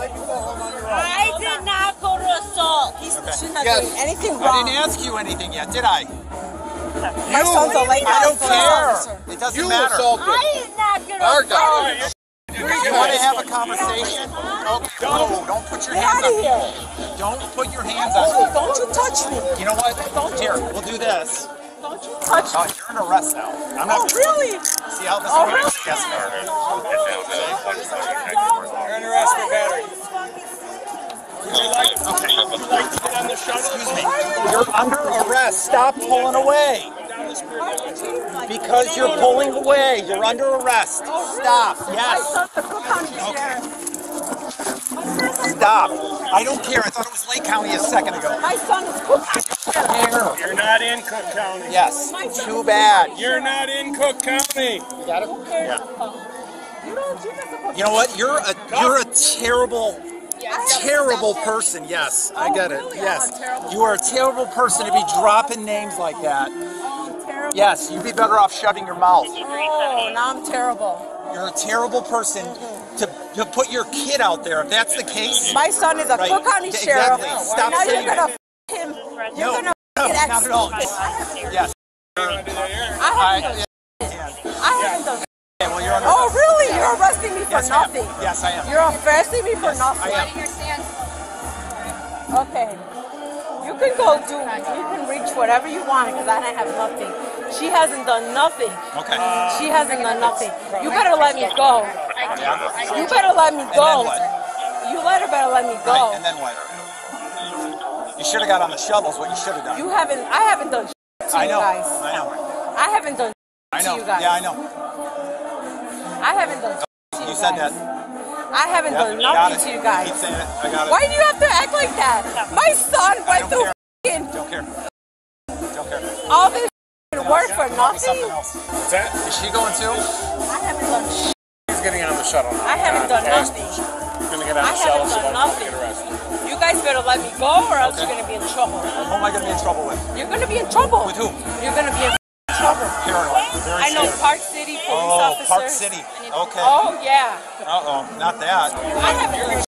let you go home on your own. I did not go to assault. He's, Okay. she's not Yes. doing anything I didn't ask you anything yet, did I? My son's a late I don't care. It doesn't You matter. assaulted. I did not get Our assaulted. guy. You want to have a conversation? Okay. No, don't put your Get hands out on of here. me. Don't put your hands on me. don't you touch me. You know what? Don't Here, we'll do this. Don't you touch me. Oh, you're in arrest now. I'm Oh, not. really? See how this Oh, works? really? Yes, ma'am. You're under arrest for battery. Excuse me. You're under arrest. Stop pulling away. Because you're pulling away. You're under arrest. Oh, Stop. Yes. son's a Cook County sheriff. Stop. I don't care. I thought it was Lake County a second ago. My son is Cook County sheriff. Here. You're not in Cook County. Yes. Too bad. You're not in Cook County. You got it? Yeah. You don't, you're not supposed You know what? You're a you're a terrible, to- terrible person. Yes, I Oh, get it. really? Yes, you are a terrible person to be oh. dropping names like that. Oh, terrible. Yes, you'd be better off shutting your mouth. Oh, now I'm terrible. You're a terrible person to, to put your kid out there. If that's the case, My son is a Right. Cook County Yeah, sheriff. exactly. Stop now you're saying gonna it. f- him. You're no, gonna no, get not at all. Yes. I I, haven't done. yeah. I haven't done. Okay, well, you're Oh, arrest. really? You're arresting me for Yes, I nothing. Yes, I am. You're arresting me for nothing. I am. Okay. You can go do. You can reach whatever you want because I don't have nothing. She hasn't done nothing. Okay. She hasn't done nothing. You better let me go. You better let me go. You let better let me Right, go. and then what? You should have got on the shovels. What you should have done. You haven't. I haven't done to I you know. guys. I know. I haven't done I to know. you guys. Yeah, I know. I haven't done to You you said guys. that. I haven't Yep, done nothing to you guys. Keep saying it. I got it. Why do you have to act like that? My son went through care. Don't care. Don't care. all this f***ing work for Tell me something nothing. else. What's that? Is she going too? I haven't done. sh- He's getting on the shuttle. I haven't done nothing. He's gonna get on I the shuttle. haven't done nothing. Get arrested. You guys better let me go, or else Okay. you're gonna be in trouble. Who am I to be in trouble with? You're gonna be in trouble. With who? You're gonna be in trouble. Paranoid. Very I know scared. Park City police Oh, officers. Park City. Okay. Oh yeah. Uh oh, not that. I haven't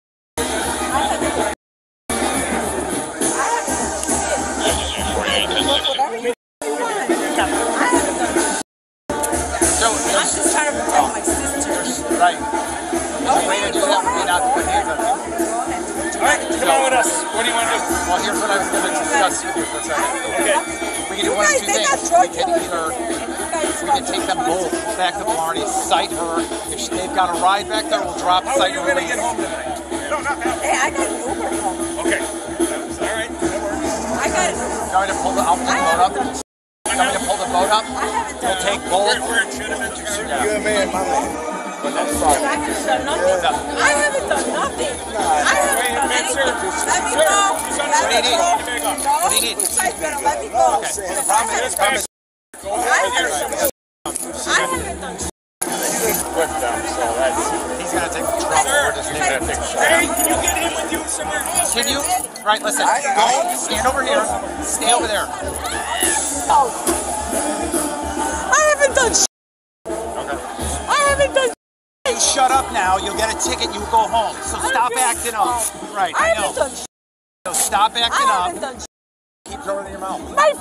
Blarney, cite her. If she- they've got a ride back there, we'll drop, How are you gonna get home tonight? No, not that. Hey, I got an Uber home. Okay. All right. That works. I got an Uber. You want me to pull the, I'll pull the boat up? haven't done. You want me to pull the boat up? I haven't We'll done. take both. Where, where it should have been charged. You're a man, my man. I haven't done nothing. I haven't done nothing. I haven't done Wait, sir. anything. Let me Sir, go. Let me go. No, What do you need? you guys better let me go. Okay. Because I Promise, promise. done- I Can you? Right, listen. Go. Stand over here. Stay over there. I haven't done. sh- Okay. I haven't done. You shut up now. You'll get a ticket. You go home. So stop acting up. Right, I I know. haven't done. sh- So stop I acting haven't up. done. Keep throwing in your mouth. My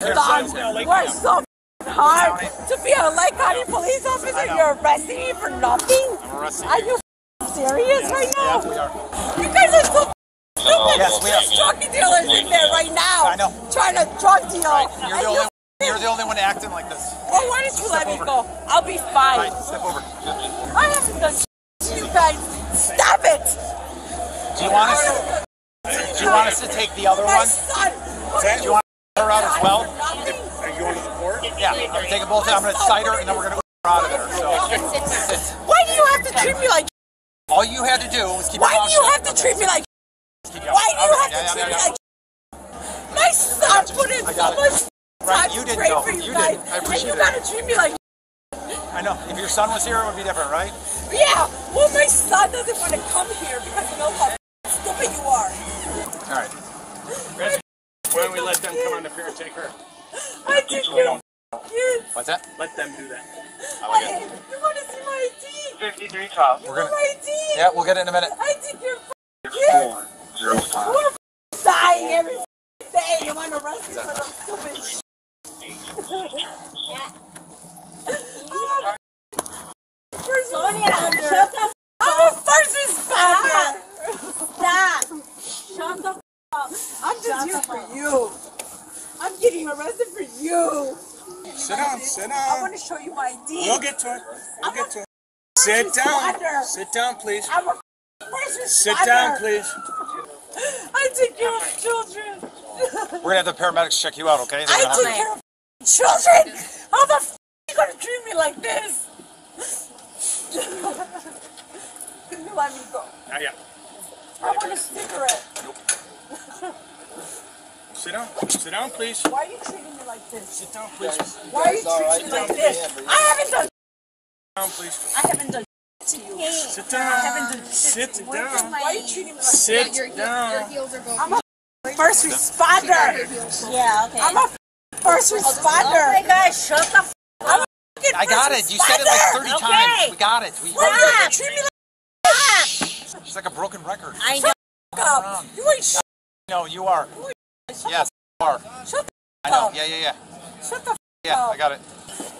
Your son son's now Lake worked County. so hard to be a Lake County police officer. You're arresting me for nothing. I'm arresting Are you. You serious right now? Yeah, we are. You guys are so stupid. Yes, we are. There's drug dealers in there right now. I know. Trying to drug deal. Right. You're And the you only. You're the only one acting like this. Well, why don't you let me go? I'll be fine. Right, step over. I haven't done to you guys. Stop it. Do you want us? Do you want us to take the other My one? son. Do you want her out as well? Are you going to the court? Yeah, I'm gonna take them both. I'm gonna cite her, and then we're gonna her out of there. So had to do was keep Why do you have to treat me like? Keep Why do you have to treat me like? My son put in I so got it. much Right, time you didn't pray know. for you, You guys, didn't. I and appreciate you gotta treat me like. I know. If your son was here, it would be different, right? Yeah. Well, my son doesn't want to come here because he knows how stupid you are. All right. Why don't we let them come on the pier and take her? I think you're. What's that? Let them do that. I like it. Hey, you want to see my ID? 5312. We're gonna. ID. Yeah, we'll get it in a minute. I think you're f***ing kids. We're f***ing dying every f***ing day. You want to arrest me for some stupid shit. First Sonia, shut the f- I'm a first responder. Stop. Shut the up. I'm just here for you. I'm getting arrested for you. Sit down, sit down. I want to show you my ID. We'll get to it. We'll I'm get to it. Sit down. responder. Sit down, please. I'm a first responder. Sit down, please. I take care of children. We're gonna have the paramedics check you out, okay? They're I take care of children. How the f you gonna treat me like this? Can you let me go? Not yet. I want a cigarette. Sit down. Sit down, please. Why are you treating me like this? Sit down, please. Sit Why are you treating me like this? I haven't done. Sit down, please. I haven't done to you. Sit down. Sit down. Why are you treating me like Sit this? Your, down. your heels are going. I'm a first responder. Yeah, okay. I'm a first Oh responder. my gosh, shut the f- I'm a fucking I got first it. You said it like 30 Okay. times. We got it. We Why heard are you it. treat me like She's like a broken record. I know. up? You ain't sh- No, you are. Yes, you are. Shut the I know. up. Yeah, yeah, yeah. Shut the f- Yeah, up. I got it.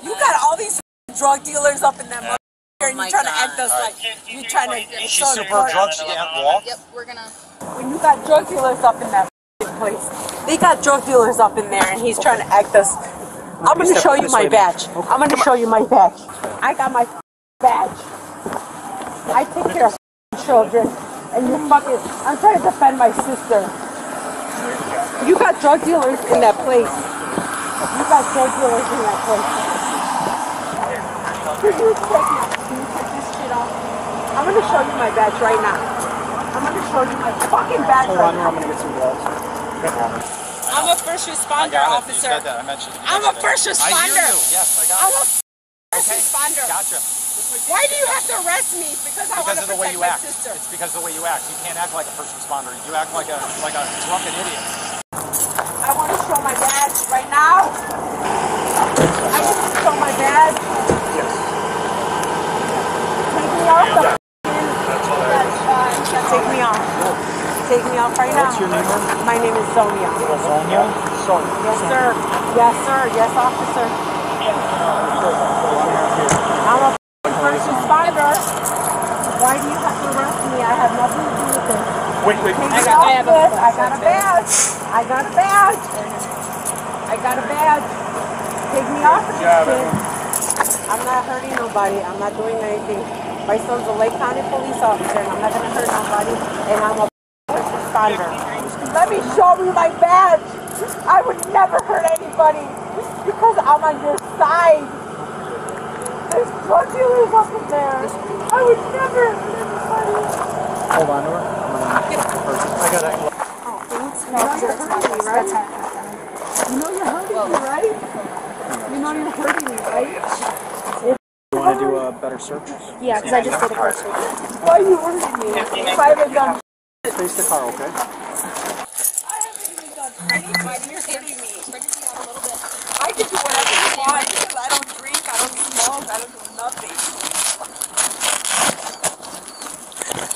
You got all these drug dealers up in that Yeah. motherfucker and oh you're trying to act us like you're trying to She's super drunk. She can't walk. Yep, we're gonna. When you got drug dealers up in that place, they got drug dealers up in there and he's trying to act us. I'm gonna show you my badge. I'm gonna show you my badge. I got my badge. I take care of children and you fucking. I'm trying to defend my sister. You got drug dealers in that place. You got drug dealers in that place. Can you take? Can you take this shit off? I'm gonna show you my badge right now. I'm gonna show you my fucking badge right now. I'm gonna get some gloves. I'm a first I responder got it. You officer. said that. I mentioned. you I'm a first it. I hear responder. you. Yes, I got I'm it. a first Okay. responder. Gotcha. Why do you have to arrest me? Because I want to of the way protect you my act. sister. It's because of the way you act. You can't act like a first responder. You act like a like a drunken idiot. I want to show my badge right now. I want to show my badge. Yes. Take me off the. Take me off. Take me off right now. What's your name? My name is Sonia. Sonia. Sonia. Yes, sir. Yes, sir. Yes, officer. I'm a first responder. Why do you have to arrest me? I have nothing to do with this. Wait, wait. Take me off this. I got a badge. I got a badge. I got a badge. Take me off of this job, shit. I'm not hurting nobody. I'm not doing anything. My son's a Lake County police officer, and I'm not going to hurt nobody. And I'm a first responder. Let me show you my badge. I would never hurt anybody because I'm on your side. There's drug dealers up in there. I would never hurt anybody. Hold on to her. I got it. You know you're hurting me, right? You know you're hurting me, right? You want to do a better search? Yeah, because I just did a car search. Why are you hurting me? If I haven't done, Face the car, okay? I can do whatever you want because I don't drink, I don't smoke, I don't do nothing.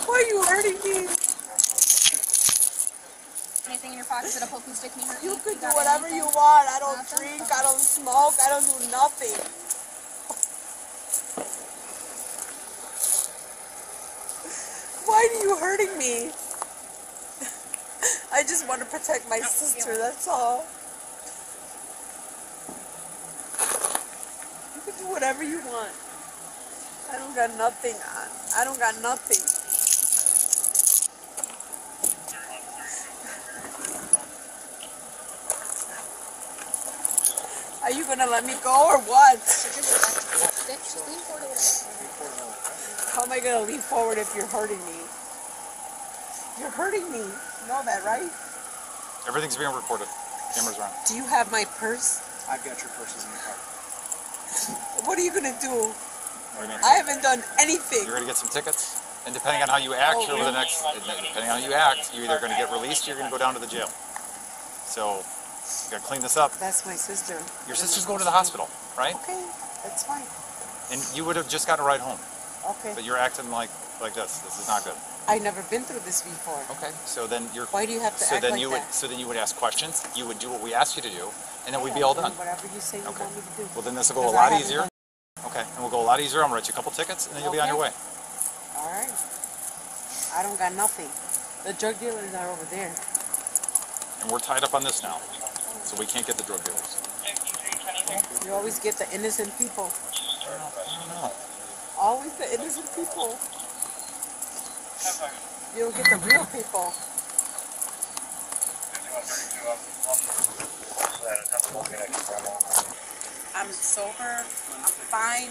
Why are you hurting me? Anything in your pocket that a poke stick me hurt? You me? can do whatever anything? you want. I don't Nothing? drink, I don't smoke, I don't do nothing. Why are you hurting me? I just want to protect my sister, that's all. You can do whatever you want. I don't got nothing on. I don't got nothing. Are you gonna let me go or what? Stick, just lean forward a little bit. How am I gonna lean forward if you're hurting me? You're hurting me. You know that, right? Everything's being recorded. Cameras are on. Do you have my purse? I've got your purses in the car. What are you gonna do? What do you mean? I haven't done anything. You're gonna get some tickets, and depending on how you act Oh, over the next, depending on how you act, you're either gonna get released or you're gonna go down to the jail. So, you gotta clean this up. That's my sister. Your sister's going to the hospital, right? Okay, that's fine. And you would have just got a ride home. Okay. But you're acting like like this. This is not good. I've never been through this before. Okay. So then you're. Why do you have to so act then like you that? would so then you would ask questions. You would do what we asked you to do, and then we'd be all do done. Whatever you say you Okay. want me to do. Well, then this will go a Because I lot haven't easier. done- Okay, and we'll go a lot easier. I'm gonna write you a couple tickets, and then you'll be on your way. Okay. All right. I don't got nothing. The drug dealers are over there. And we're tied up on this now, so we can't get the drug dealers. You always get the innocent people. No. Always the innocent people. You don't get the real people. I'm sober. I'm fine.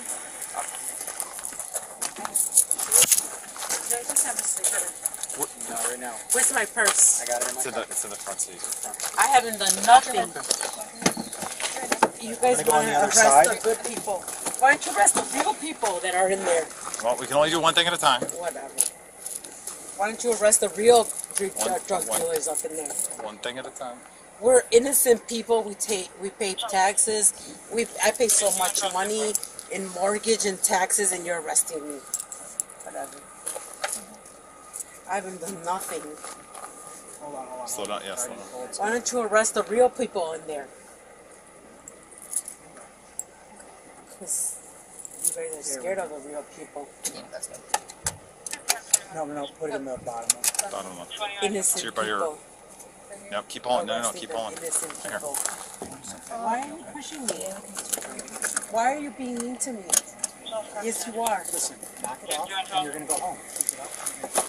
No, just have a cigarette. Not right now. Where's my purse? I got it in my It's in the it's in the front seat. I haven't done nothing. You guys Wanna go on want to the other arrest side? the good people. Why don't you arrest the real people that are in there? Well, we can only do one thing at a time. Whatever. Why don't you arrest the real drug, One- drug one. dealers up in there? One thing at a time. We're innocent people. We take, we pay taxes. We, I pay so much money in mortgage and taxes, and you're arresting me. Whatever. I haven't done nothing. Hold on, hold on. Slow down. Yeah, slow down. Why don't you arrest the real people in there? Because you guys are scared of the real people. No, no, put it in the bottom. Bottom one. Innocent Here by your- people. Yep. Keep on. No, no, no. Keep on. Innocent Here. people. Why are you pushing me? Why are you being mean to me? Yes, you are. Listen, knock it off, and you're gonna go home. Keep it up.